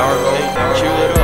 Darvo, chew.